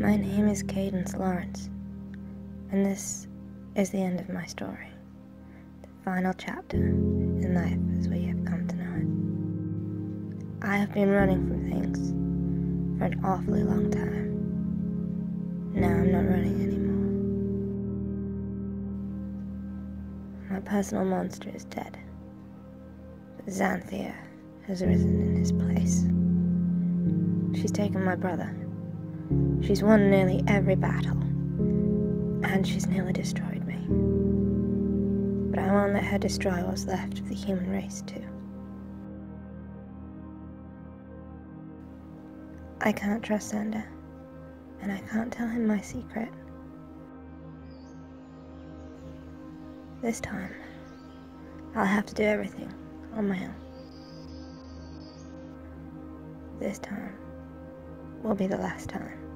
My name is Cadence Lawrence, and this is the end of my story. The final chapter in life as we have come to know it. I have been running from things for an awfully long time. Now I'm not running anymore. My personal monster is dead, but Xanthia has risen in his place. She's taken my brother She's won nearly every battle, and she's nearly destroyed me. But I won't let her destroy what's left of the human race, too. I can't trust Zander, and I can't tell him my secret. This time, I'll have to do everything on my own. This time will be the last time.